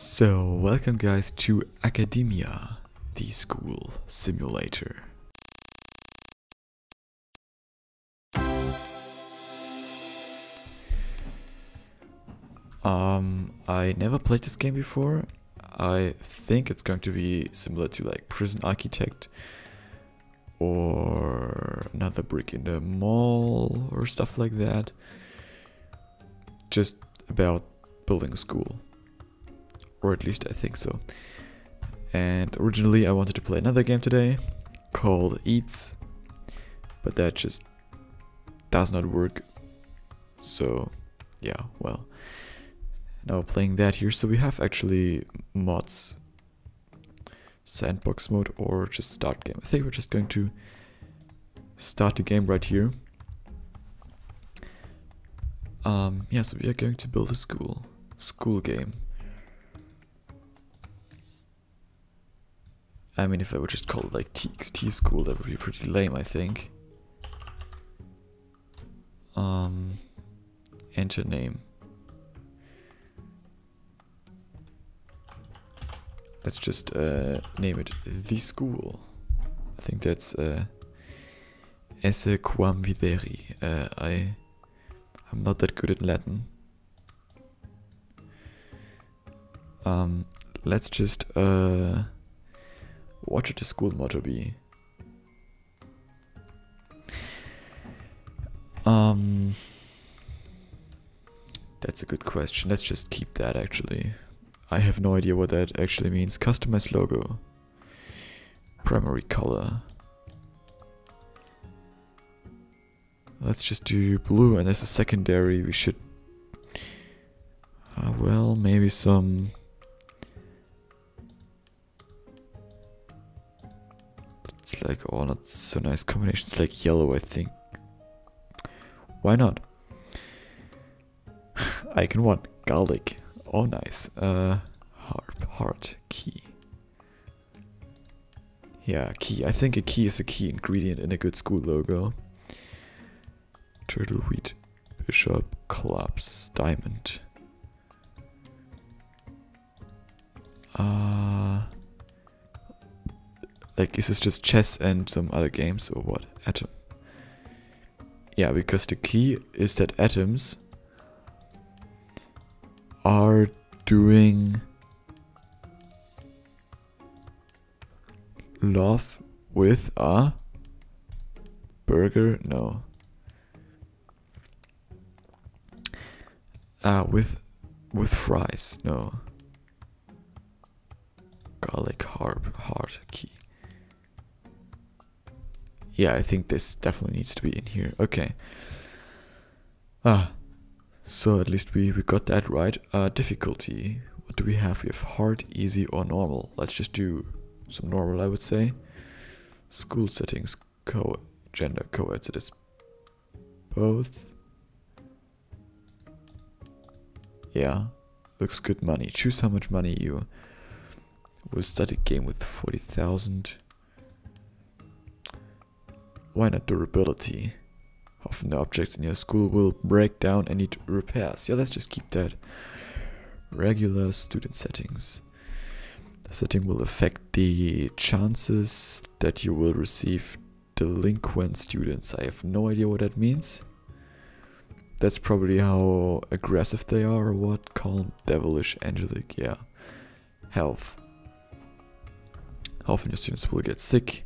So, welcome guys to Academia, the school simulator. Um, I never played this game before. I think it's going to be similar to like Prison Architect or another brick in the mall or stuff like that. Just about building a school. Or at least I think so. And originally I wanted to play another game today called Eats, but that just does not work. So, yeah, well. Now playing that here, so we have actually mods. Sandbox mode or just start game. I think we're just going to start the game right here. Um, yeah, so we are going to build a school. School game. I mean, if I would just call it like TXT school, that would be pretty lame, I think. Um, enter name. Let's just uh, name it the school. I think that's uh, esse quam videri. Uh, I, I'm not that good at Latin. Um, let's just uh, what should the school motto be? Um, that's a good question. Let's just keep that actually. I have no idea what that actually means. Customize logo. Primary color. Let's just do blue and as a secondary we should... Uh, well, maybe some... like, oh, not so nice combinations like yellow, I think. Why not? Icon 1, garlic. Oh, nice. Uh, harp, heart, key. Yeah, key. I think a key is a key ingredient in a good school logo. Turtle wheat, bishop, clubs, diamond. Uh, like, is this just chess and some other games or what? Atom. Yeah, because the key is that atoms are doing love with a burger? No. Uh, with with fries? No. Garlic harp heart key. Yeah, I think this definitely needs to be in here. Okay. Ah, so at least we, we got that right. Uh, difficulty. What do we have? We have hard, easy, or normal. Let's just do some normal, I would say. School settings, co gender co-ed. So that's both. Yeah, looks good money. Choose how much money you will start a game with 40,000. Why not durability? Often the objects in your school will break down and need repairs. Yeah, let's just keep that. Regular student settings. The setting will affect the chances that you will receive delinquent students. I have no idea what that means. That's probably how aggressive they are or what. Calm, devilish, angelic, yeah. Health. How often your students will get sick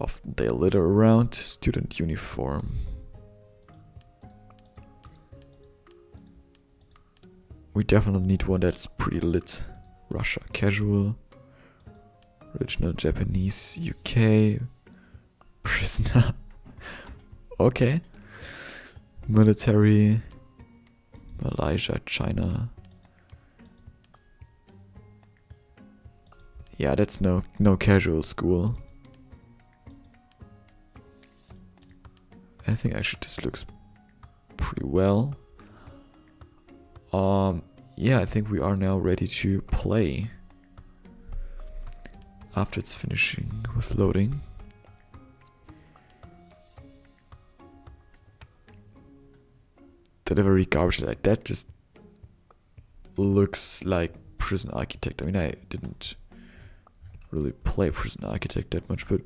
often they litter around student uniform. We definitely need one that's pretty lit. Russia casual. Original Japanese UK. Prisoner. okay. Military. Malaysia, China. Yeah, that's no no casual school. I think actually this looks pretty well. Um, yeah, I think we are now ready to play. After it's finishing with loading. Delivery garbage like that just looks like Prison Architect. I mean, I didn't really play Prison Architect that much, but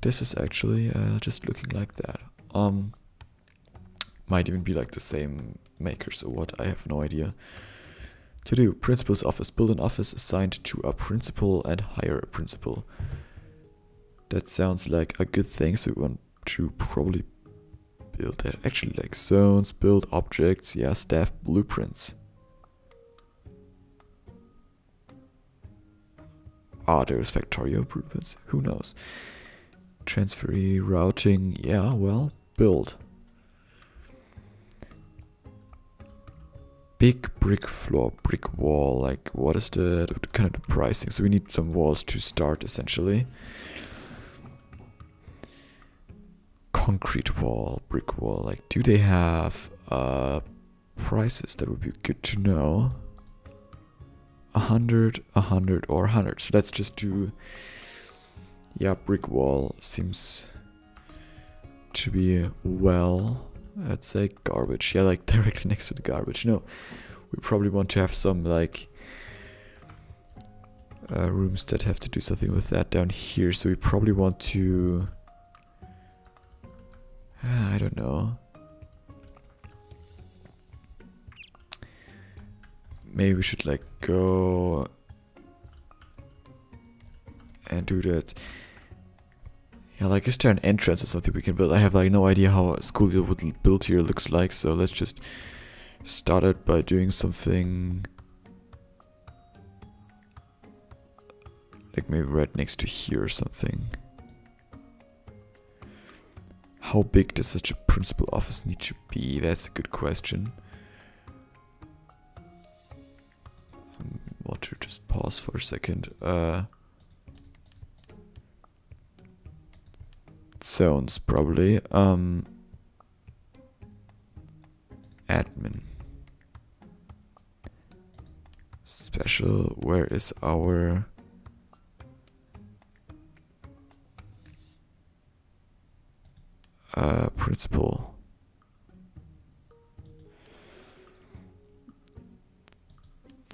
this is actually uh, just looking like that. Um, might even be like the same makers or what, I have no idea. To do, principal's office. Build an office assigned to a principal and hire a principal. That sounds like a good thing, so we want to probably build that. Actually, like zones, build objects, yeah, staff blueprints. Ah, there's Factorio blueprints. Who knows? Transferee, routing, yeah, well, build. Big brick floor, brick wall, like what is the, kind of the pricing? So we need some walls to start essentially. Concrete wall, brick wall, like do they have uh, prices? That would be good to know. A hundred, a hundred, or hundred. So let's just do yeah, brick wall seems to be well. I'd say garbage. Yeah, like directly next to the garbage. No, we probably want to have some like uh, rooms that have to do something with that down here. So we probably want to. Uh, I don't know. Maybe we should like go and do that. Yeah, like, is there an entrance or something we can build? I have, like, no idea how a school would build here looks like, so let's just start it by doing something... Like, maybe right next to here or something. How big does such a principal office need to be? That's a good question. Um, want to just pause for a second. Uh... zones probably. Um, admin. Special, where is our... Uh, principal.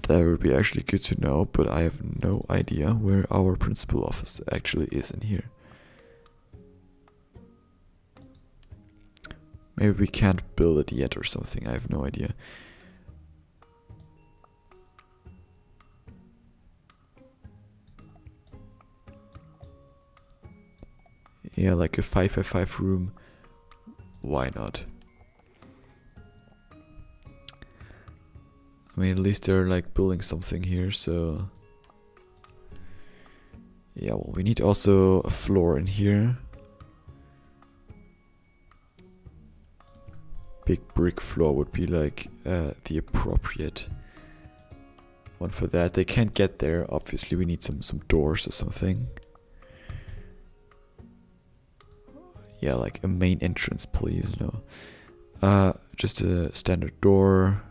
That would be actually good to know, but I have no idea where our principal office actually is in here. Maybe we can't build it yet or something, I have no idea. Yeah, like a 5 by 5 room, why not? I mean, at least they're like building something here, so... Yeah, well, we need also a floor in here. Big brick floor would be like uh, the appropriate one for that. They can't get there. Obviously, we need some some doors or something. Yeah, like a main entrance, please. No, uh, just a standard door.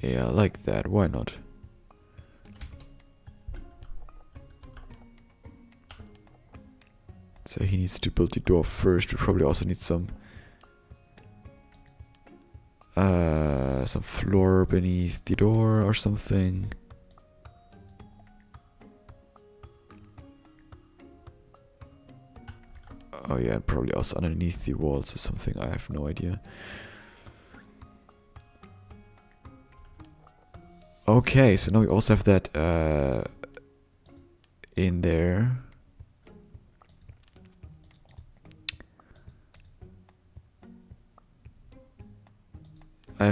Yeah, like that. Why not? So he needs to build the door first. We probably also need some uh, some floor beneath the door or something. Oh yeah, and probably also underneath the walls or something. I have no idea. Okay, so now we also have that uh, in there.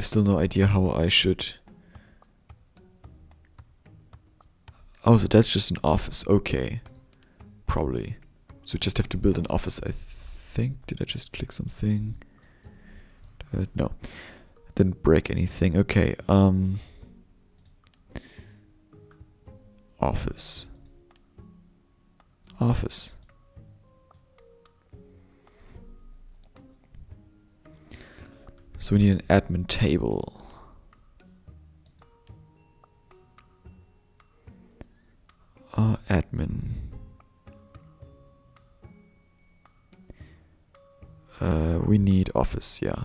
Have still no idea how I should... Oh, so that's just an office. Okay. Probably. So just have to build an office, I think. Did I just click something? Uh, no. Didn't break anything. Okay, um... Office. Office. We need an admin table. Uh, admin. Uh, we need office, yeah.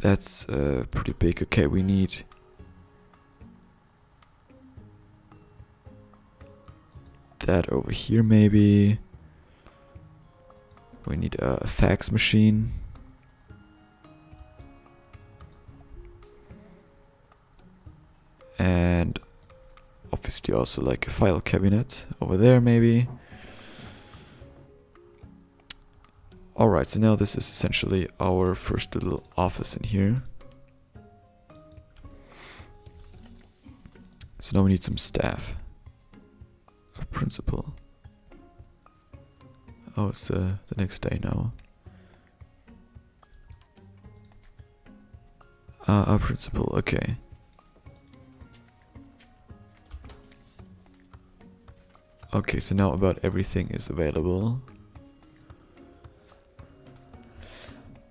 That's uh, pretty big. Okay, we need that over here maybe. Need a fax machine. And obviously also like a file cabinet over there maybe. Alright, so now this is essentially our first little office in here. So now we need some staff. A principal. Oh, it's uh, the next day now. Uh, a principal, okay. Okay, so now about everything is available.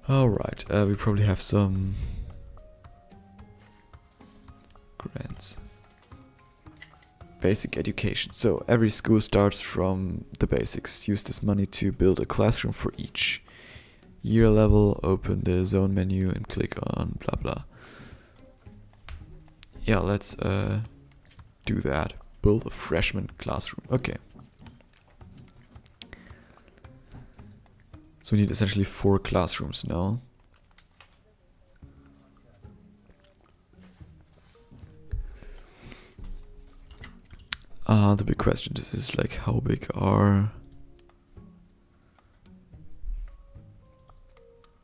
Alright, uh, we probably have some Basic education. So every school starts from the basics. Use this money to build a classroom for each. Year level, open the zone menu and click on blah blah. Yeah, let's uh, do that. Build a freshman classroom. Okay. So we need essentially four classrooms now. Uh, the big question is, like how big are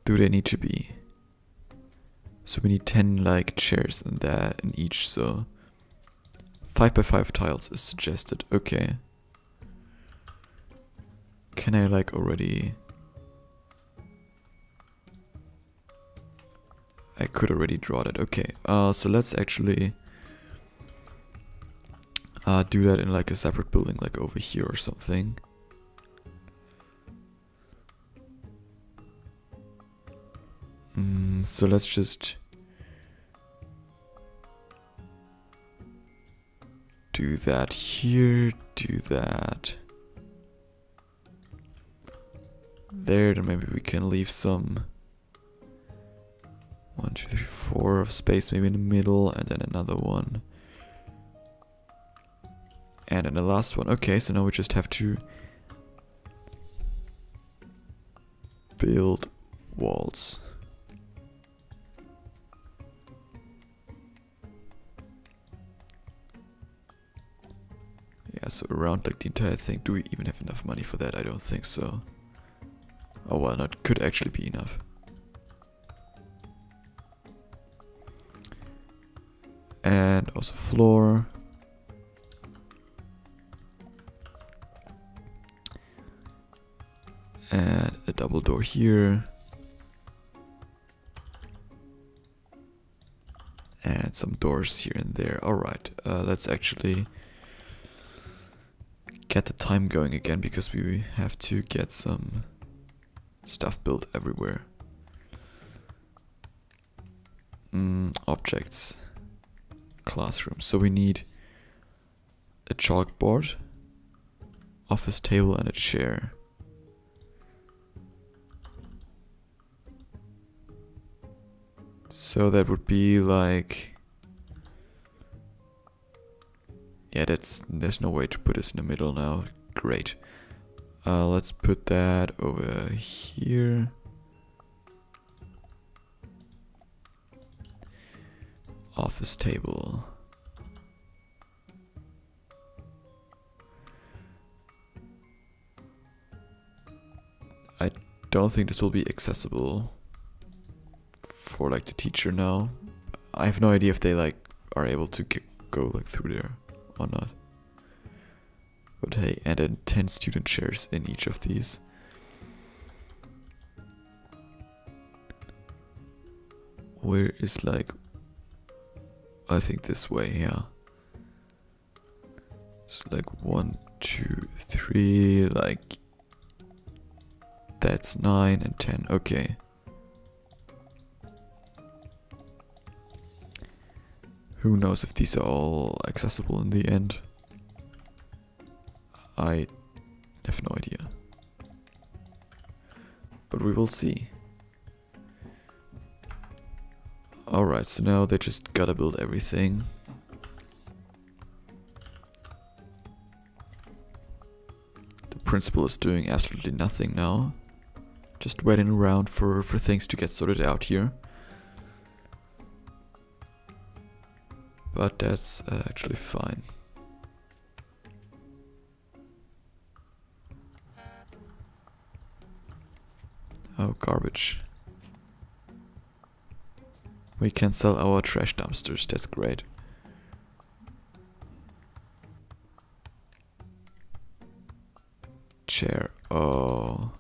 do they need to be? So we need 10 like chairs in that in each, so 5 by 5 tiles is suggested. Okay. Can I like already... I could already draw that. Okay, uh, so let's actually uh, do that in like a separate building, like over here or something. Mm, so let's just do that here, do that there, then maybe we can leave some one, two, three, four of space maybe in the middle, and then another one. And then the last one. Okay, so now we just have to build walls. Yeah, so around like the entire thing. Do we even have enough money for that? I don't think so. Oh well, not could actually be enough. And also floor. And a double door here. And some doors here and there. Alright, uh, let's actually get the time going again because we have to get some stuff built everywhere. Mm, objects. Classroom. So we need a chalkboard, office table and a chair. So that would be like Yeah, that's there's no way to put this in the middle now. Great. Uh, let's put that over here. Office table. I don't think this will be accessible for like the teacher now. I have no idea if they like are able to go like through there or not. But hey, and then 10 student chairs in each of these. Where is like, I think this way, yeah. It's like one, two, three, like, that's nine and 10, okay. Who knows if these are all accessible in the end. I have no idea. But we will see. Alright, so now they just gotta build everything. The principal is doing absolutely nothing now. Just waiting around for, for things to get sorted out here. But that's uh, actually fine. Oh, garbage. We can sell our trash dumpsters, that's great. Chair, oh.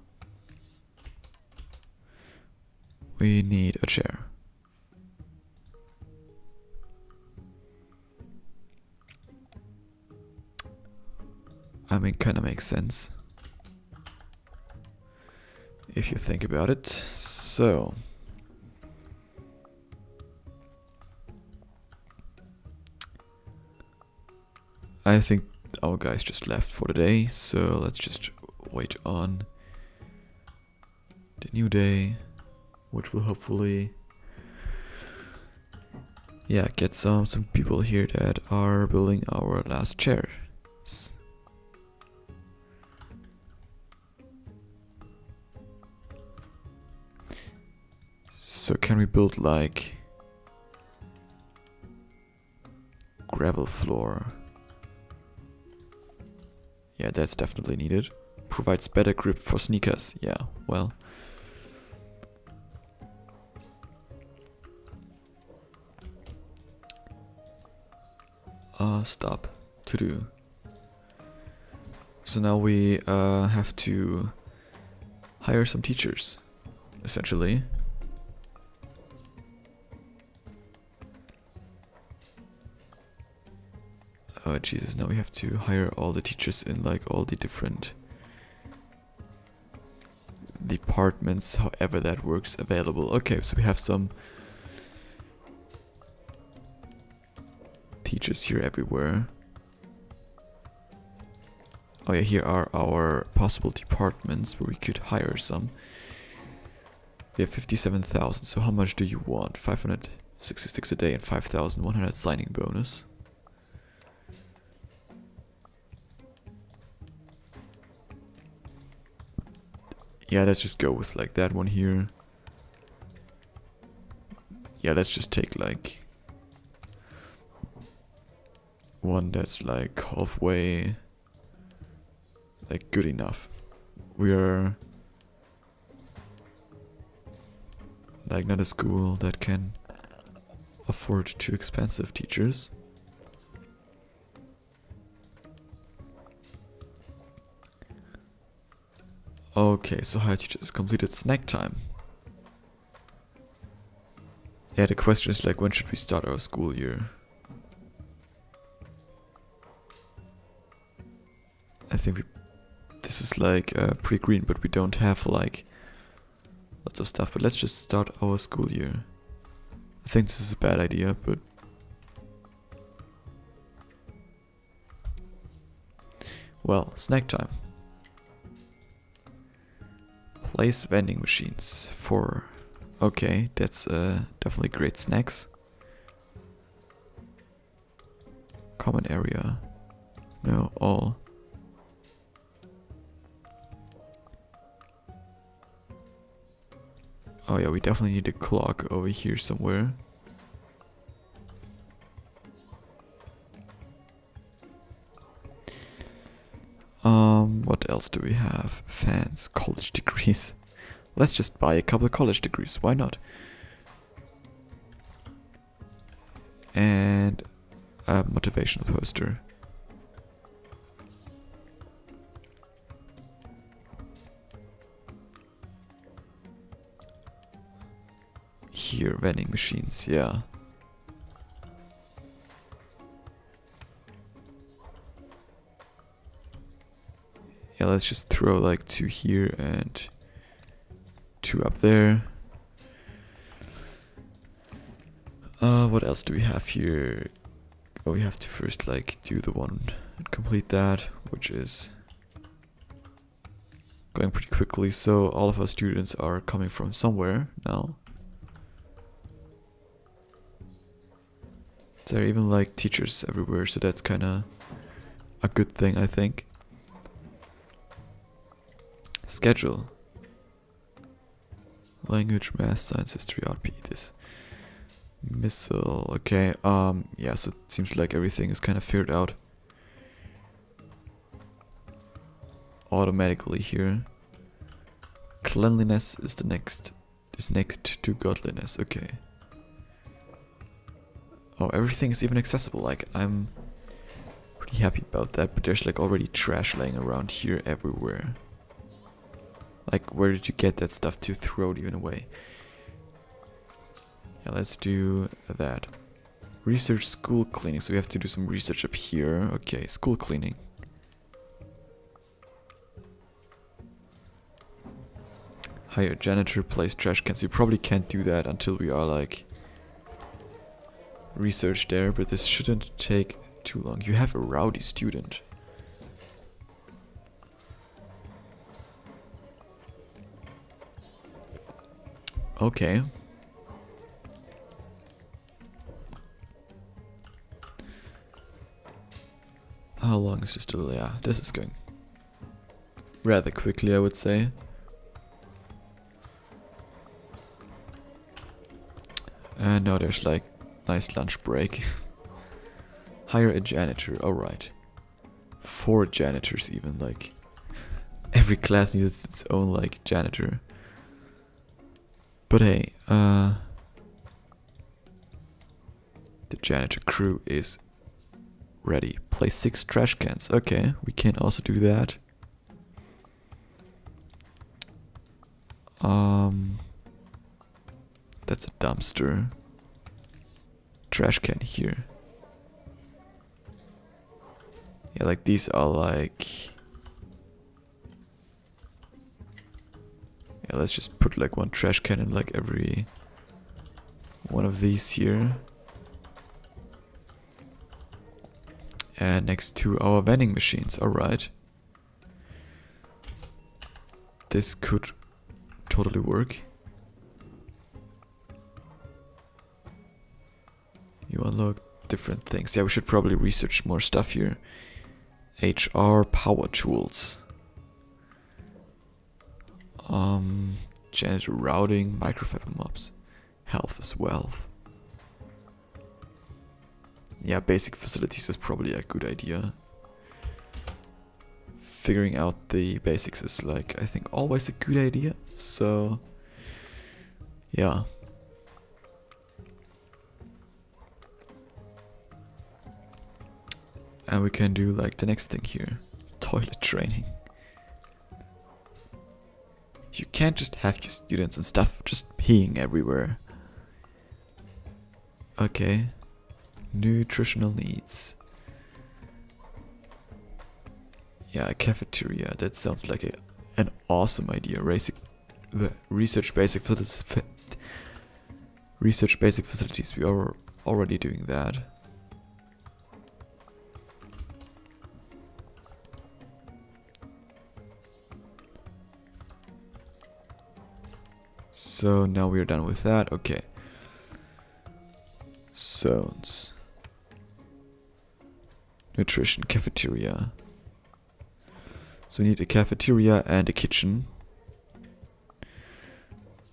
We need a chair. Makes sense. If you think about it. So. I think our guys just left for the day, so let's just wait on the new day, which will hopefully yeah, get some some people here that are building our last chairs. So can we build like gravel floor? Yeah, that's definitely needed. Provides better grip for sneakers. Yeah, well. Uh, stop. To do. So now we uh, have to hire some teachers, essentially. Oh Jesus, now we have to hire all the teachers in like all the different departments, however that works, available. Okay, so we have some teachers here everywhere. Oh yeah, here are our possible departments where we could hire some. We have 57,000, so how much do you want? 566 a day and 5,100 signing bonus. Yeah, let's just go with like that one here. Yeah, let's just take like one that's like halfway like good enough. We are like not a school that can afford too expensive teachers. Okay, so high teachers completed snack time. Yeah, the question is like when should we start our school year? I think we this is like uh, pre-green, but we don't have like lots of stuff. But let's just start our school year. I think this is a bad idea, but well, snack time. Place vending machines for... Okay, that's uh, definitely great snacks. Common area. No, all. Oh yeah, we definitely need a clock over here somewhere. Um, what else do we have? Fans, college degrees. Let's just buy a couple college degrees, why not? And a motivational poster. Here, vending machines, yeah. Yeah, let's just throw like two here and two up there. Uh, what else do we have here? Oh, we have to first like do the one and complete that, which is going pretty quickly, so all of our students are coming from somewhere now. There are even like teachers everywhere, so that's kind of a good thing, I think. Schedule. Language, math, science, history, RP. This missile. Okay. Um. Yeah. So it seems like everything is kind of figured out automatically here. Cleanliness is the next. Is next to godliness. Okay. Oh, everything is even accessible. Like I'm pretty happy about that. But there's like already trash laying around here everywhere. Like, where did you get that stuff to throw it even away? Yeah, let's do that. Research school cleaning. So we have to do some research up here. Okay, school cleaning. Hire janitor, place trash cans. You probably can't do that until we are like research there, but this shouldn't take too long. You have a rowdy student. Okay. How long is this still? Yeah, this is going rather quickly, I would say. And now there's like nice lunch break. Hire a janitor, alright. Four janitors even, like. Every class needs its own like janitor. But hey, uh... The janitor crew is ready. Place six trash cans. Okay, we can also do that. Um... That's a dumpster. Trash can here. Yeah, like these are like... Yeah, let's just put like one trash can in like every one of these here. And next to our vending machines, alright. This could totally work. You unlock different things. Yeah, we should probably research more stuff here. HR power tools. Um, janitor routing, microfiber mops, health as well. Yeah, basic facilities is probably a good idea. Figuring out the basics is like, I think, always a good idea. So, yeah. And we can do like the next thing here. Toilet training. You can't just have your students and stuff just peeing everywhere. Okay. Nutritional needs. Yeah, a cafeteria. That sounds like a, an awesome idea. Basic, the research basic facilities. Research basic facilities. We are already doing that. So now we are done with that. Okay. Zones. Nutrition cafeteria. So we need a cafeteria and a kitchen.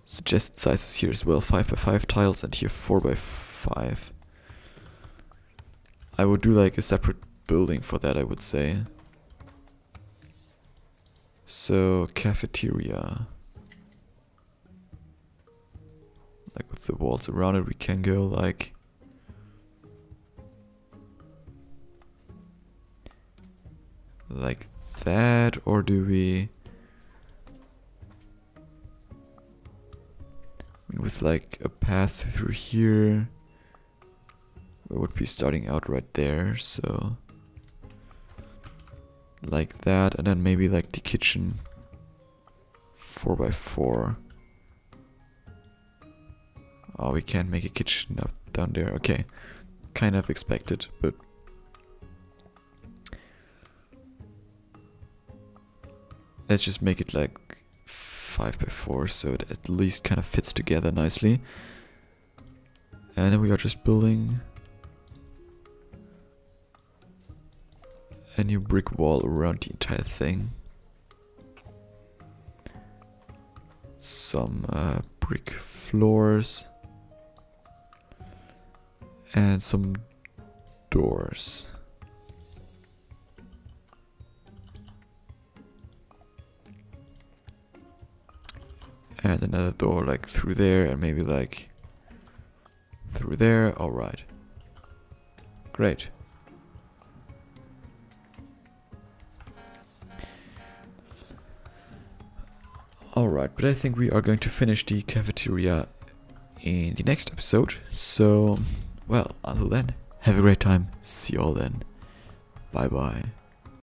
Suggested sizes here as well, 5 by 5 tiles and here 4 by 5 I would do like a separate building for that I would say. So cafeteria. Like with the walls around it we can go like like that or do we with like a path through here we would be starting out right there so like that and then maybe like the kitchen 4 by 4 Oh, we can't make a kitchen up down there. Okay. Kind of expected, but... let's just make it like 5 by 4 so it at least kind of fits together nicely. And then we are just building a new brick wall around the entire thing. Some uh, brick floors and some doors. And another door like through there and maybe like through there. Alright. Great. Alright, but I think we are going to finish the cafeteria in the next episode. So, well, until then, have a great time. See you all then. Bye bye.